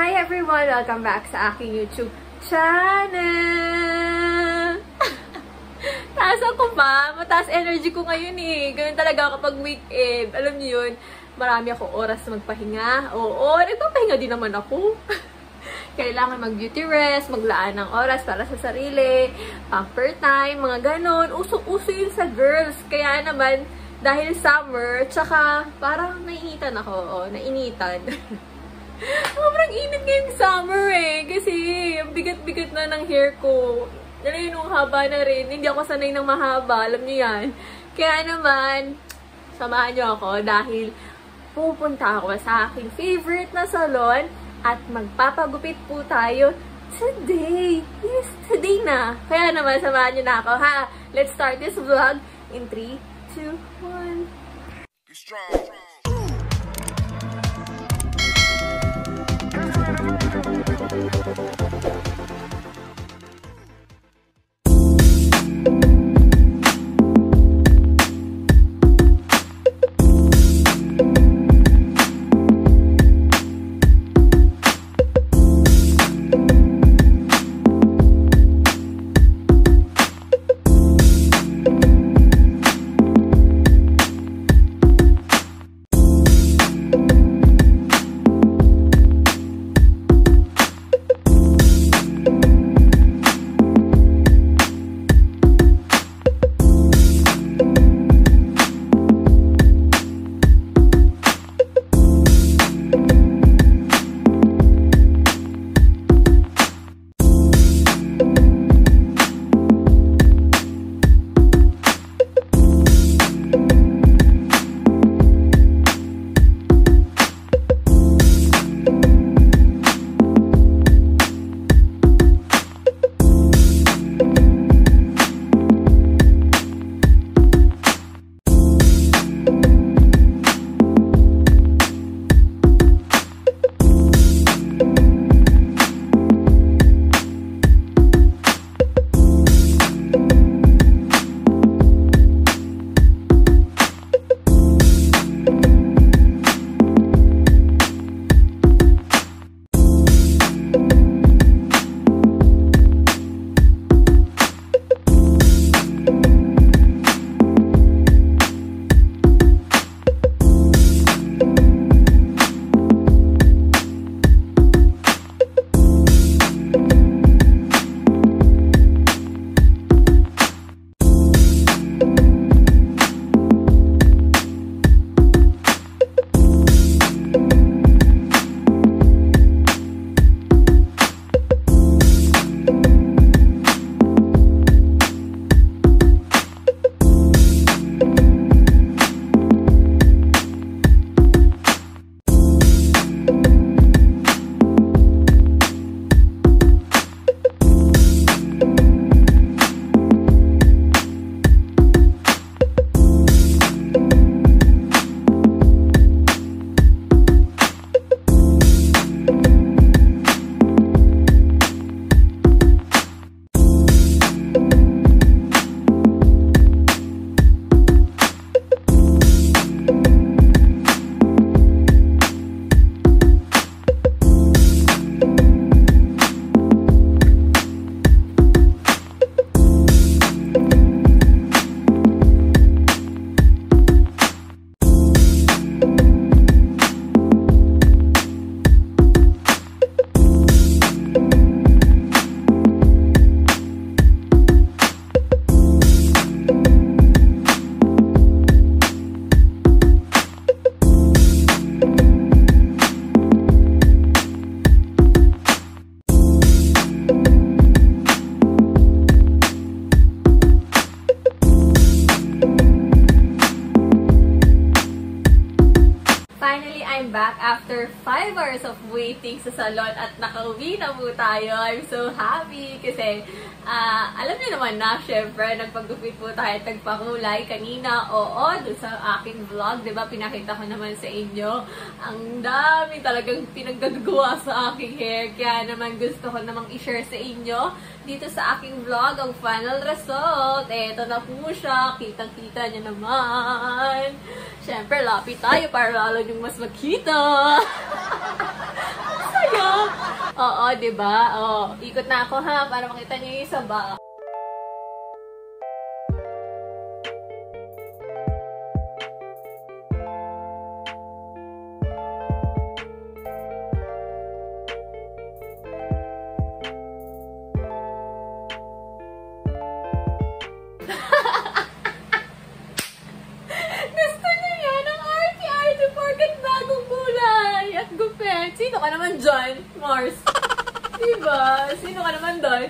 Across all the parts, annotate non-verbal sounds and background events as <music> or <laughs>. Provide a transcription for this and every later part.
Hi everyone! Welcome back sa aking YouTube channel! <laughs> Taas ako pa. Mataas energy ko ngayon eh. Ganun talaga kapag weekend. Alam niyo yun, marami ako oras magpahinga. Oo, nagpapahinga din naman ako. <laughs> Kailangan mag-beauty rest, maglaan ng oras para sa sarili, pamper time, mga ganon. Uso-uso yun sa girls. Kaya naman, dahil summer, tsaka parang nainitan ako. Oo, nainitan. <laughs> Sobrang init ngayong summer eh. Kasi bigat-bigat na ng hair ko. Alam yun, nung haba na rin. Hindi ako sanay ng mahaba. Alam niyo yan. Kaya naman, samahan niyo ako dahil pupunta ako sa aking favorite na salon at magpapagupit po tayo today. Yes, today na. Kaya naman, samahan niyo na ako, ha? Let's start this vlog in 3, 2, 1. Be strong. Back after 5 hours of waiting sa salon at nakauwi na po tayo. I'm so happy kasi ah, alam niyo naman na, syempre, nagpagupit po tayo at nagpakulay kanina. Oo, dun sa aking vlog, di ba, pinakita ko naman sa inyo. Ang dami talagang pinaggagawa sa aking hair. Kaya naman gusto ko namang i-share sa inyo dito sa aking vlog ang final result. Eto na po siya. Kitang-kita niyo naman. Syempre, lapit tayo para lalo yung mas makita. <laughs> Saya! Oo, di ba? Oo, ikot na ako ha, para makita niyo yung isa ka naman dyan, Mars? <laughs> Diba? Sino ka naman doon?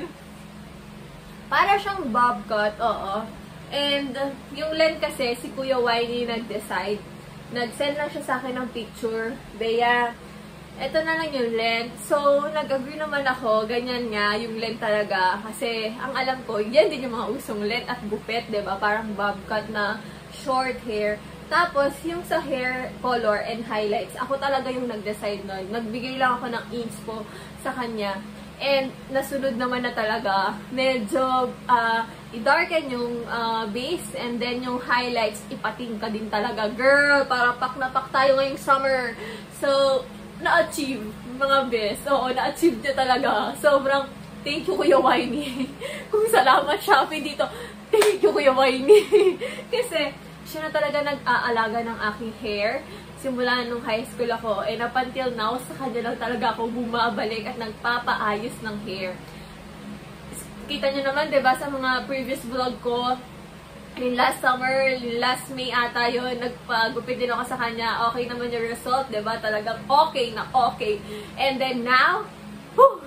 Para siyang bob cut, oo. And yung length kasi, si Kuya Winey nag-decide. Nag-send lang siya sa akin ng picture. Bea, eto na lang yung length. So, nag-agree naman ako, ganyan nga, yung length talaga. Kasi, ang alam ko, yan din yung mga usong length at gupet, ba diba? Parang bob cut na short hair. Tapos, yung sa hair color and highlights, ako talaga yung nag-decide nun. Nagbigay lang ako ng inspo sa kanya. And, nasunod naman na talaga. Medyo, uh, i-darken yung uh, base and then yung highlights, ipating ka din talaga. Girl, para pak na pak tayo ngayong summer. So, na-achieve, mga best. Oo, na-achieve niya talaga. Sobrang, thank you, Kuya Winey. <laughs> Kung salamat, Shopee dito. Thank you, Kuya Winey. <laughs> Kasi, siya na talaga nag-aalaga ng aking hair. Simula nung high school ako. And up until now, sa kanya lang talaga ako bumabalik at nagpapaayos ng hair. Kita nyo naman, ba diba, sa mga previous vlog ko, yung last summer, last May ata yun, nagpagupit din ako sa kanya. Okay naman yung result, ba diba? Talagang okay na okay. And then now, whew,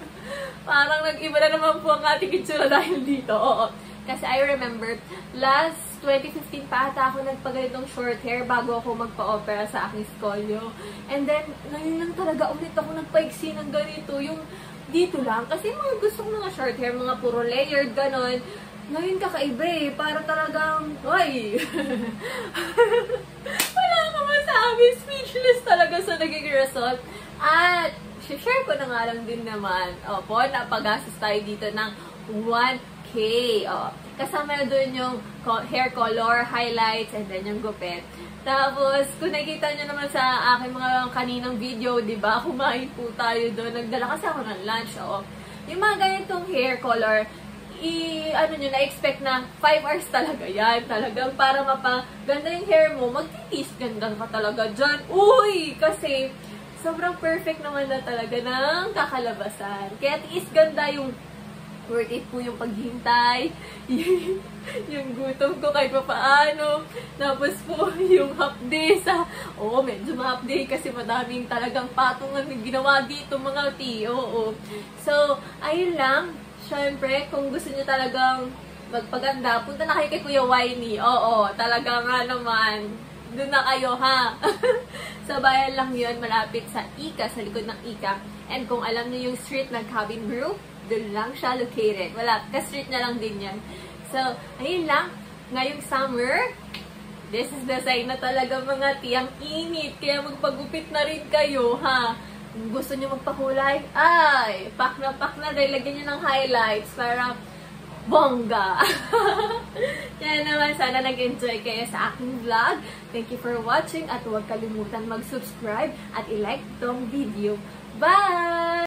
<laughs> parang nag-iba na naman po ang ating itsura dahil dito. Oo. Kasi I remember, last 2015 pa ata ako nagpaganitong short hair bago ako magpa-opera sa aking scolio. And then, ngayon lang talaga ulit ako nagpaiksi ng ganito. Yung dito lang. Kasi mga gustong mga short hair, mga puro layered, ganon. Ngayon kakaiba eh. Para talagang, oy! <laughs> Wala ka masabi. Speechless talaga sa naging result. At, share ko na nga lang din naman. Opo, napagastos tayo dito ng 1K. O, kasama na doon yung hair color, highlights, and then yung gupet. Tapos, kung nakikita nyo naman sa aking mga kaninang video, di ba, <laughs> kumain po tayo doon. Nagdala kasi ako ng lunch, oo. Yung mga ganitong hair color, i, ano nyo, na-expect na 5 hours talaga yan. Talagang para mapaganda yung hair mo, magtitis ganda ka talaga dyan. Uy! Kasi, sobrang perfect naman na talaga ng kakalabasan. Kaya tiis ganda yung worth it po yung paghintay, <laughs> yung gutom ko kahit pa paano, tapos po <laughs> yung half sa, oo, oh, medyo half day kasi madaming talagang patungan yung ginawa dito mga ti, oo. So, ayun lang, syempre, kung gusto niyo talagang magpaganda, punta na kayo kay Kuya Winey, oo, talaga nga naman, doon na kayo ha. <laughs> sa bayan lang yun, malapit sa Ika, sa likod ng Ika. And kung alam niyo yung street ng Cabin Brew, doon lang siya located. Wala, ka-street na lang din yan. So, ayun lang. Ngayong summer, this is the sign na talaga mga tiyang init. Kaya magpagupit na rin kayo, ha? Kung gusto nyo magpakulay, ay, pak na pak na, dahil lagyan nyo ng highlights para bongga. <laughs> Kaya naman, sana nag-enjoy kayo sa aking vlog. Thank you for watching at huwag kalimutan mag-subscribe at i-like tong video. Bye!